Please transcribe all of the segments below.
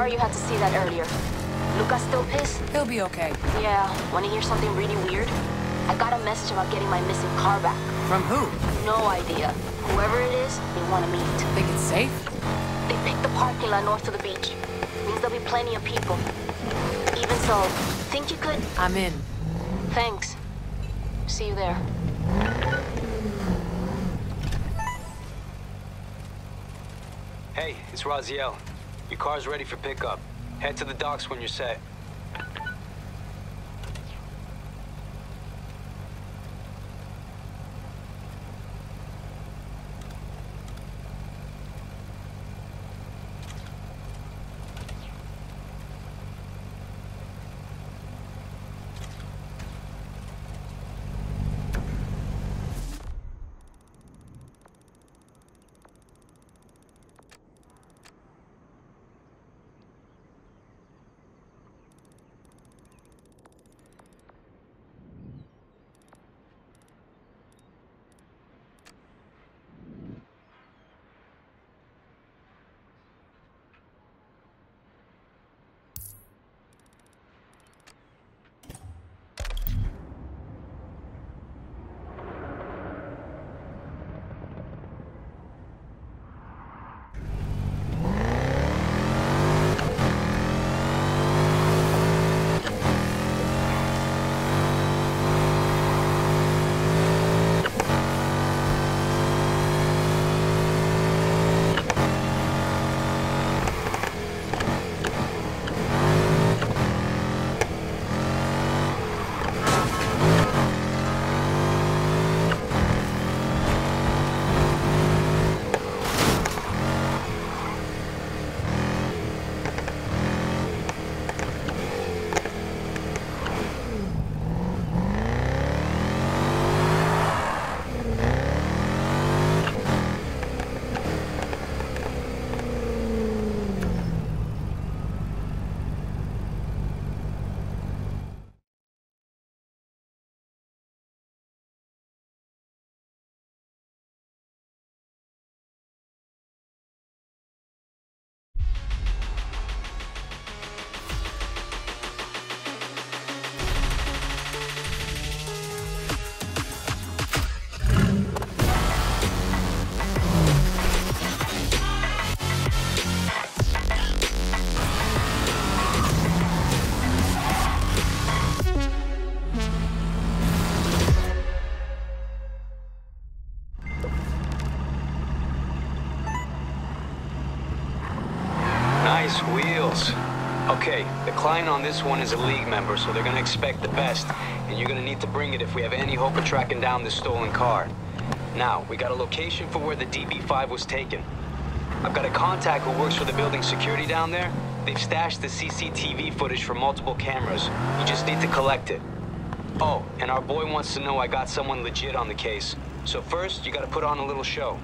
Sorry you had to see that earlier. Lucas still pissed? He'll be okay. Yeah. Wanna hear something really weird? I got a message about getting my missing car back. From who? No idea. Whoever it is, they want to meet. Think it's safe? They picked the parking lot north of the beach. Means there'll be plenty of people. Even so, think you could? I'm in. Thanks. See you there. Hey, it's Raziel. Your car's ready for pickup. Head to the docks when you're set. On this one is a league member, so they're gonna expect the best. And you're gonna need to bring it if we have any hope of tracking down this stolen car. Now, we got a location for where the DB5 was taken. I've got a contact who works for the building security down there. They've stashed the CCTV footage from multiple cameras. You just need to collect it. Oh, and our boy wants to know I got someone legit on the case. So first, you gotta put on a little show.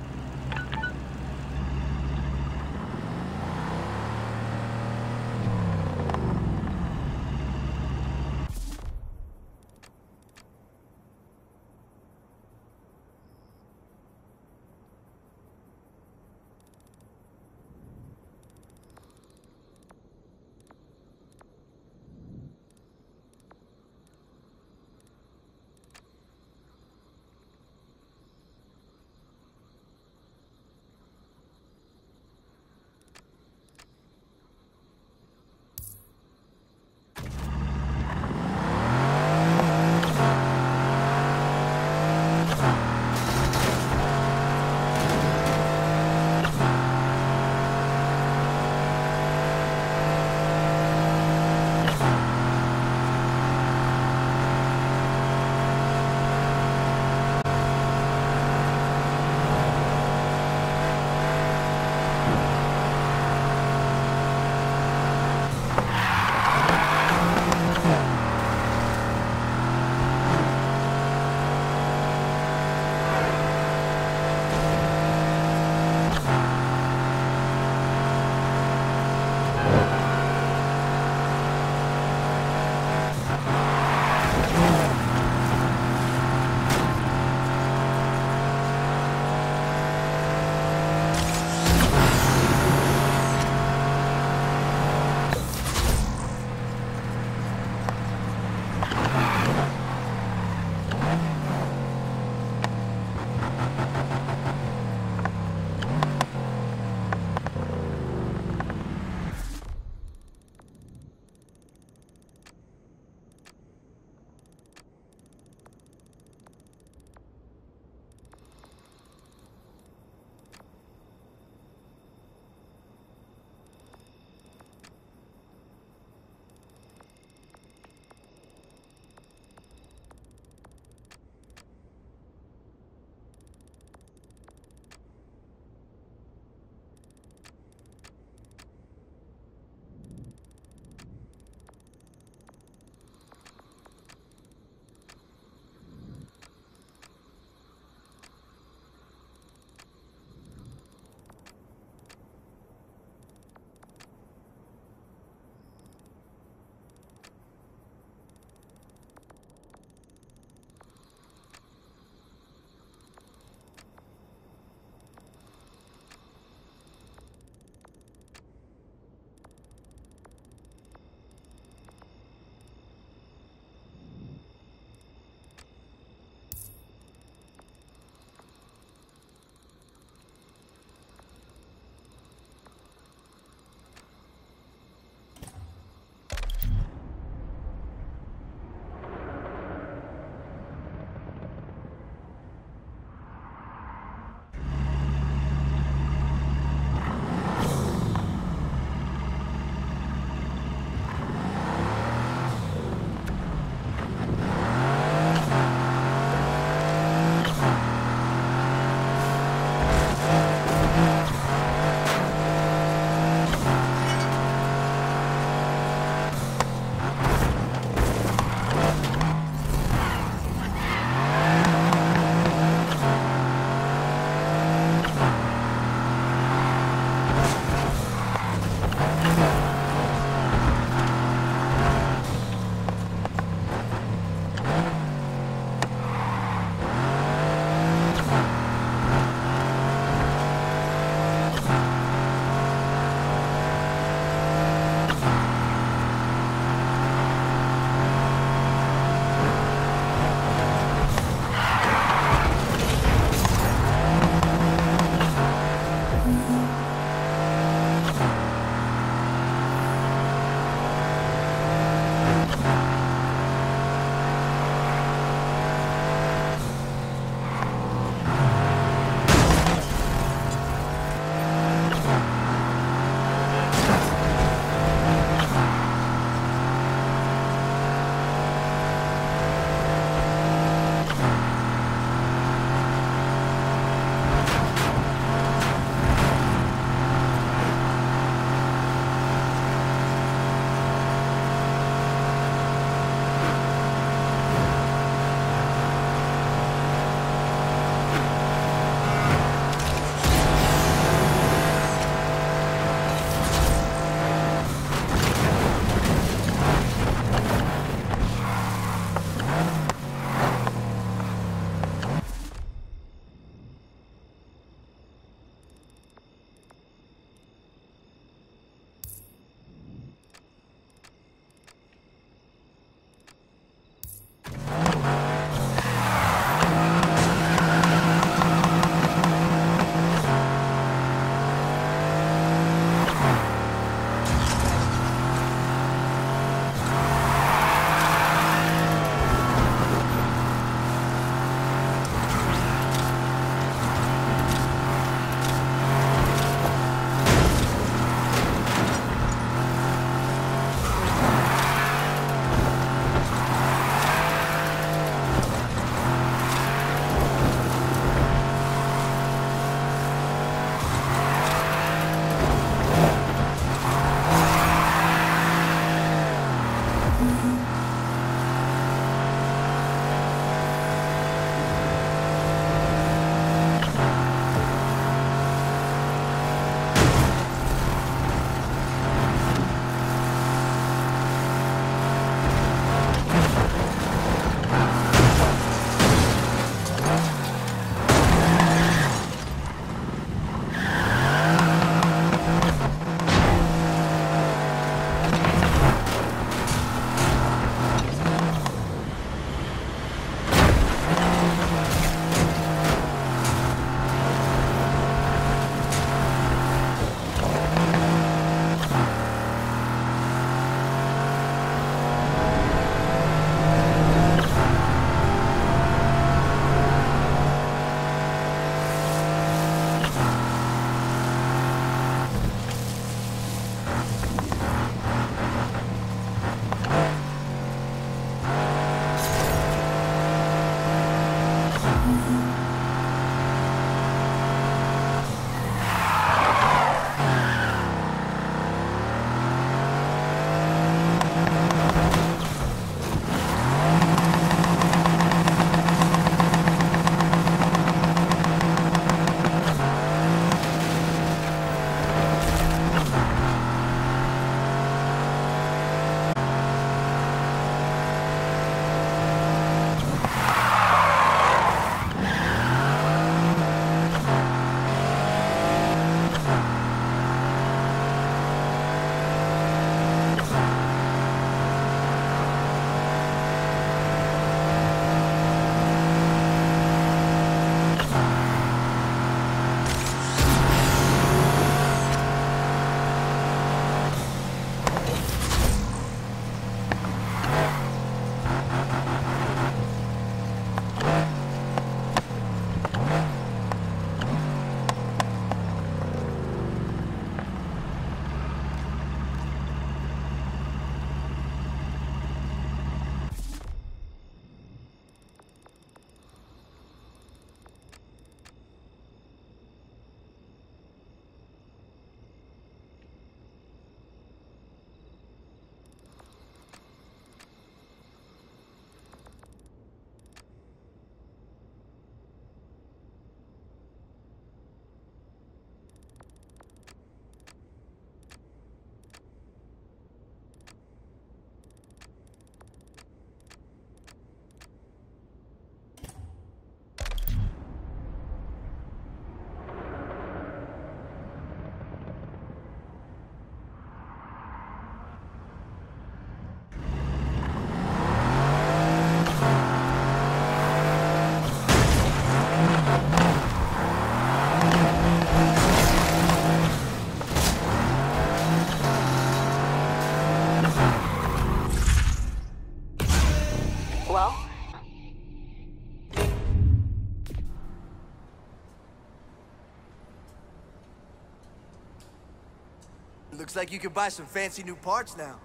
Like you can buy some fancy new parts now.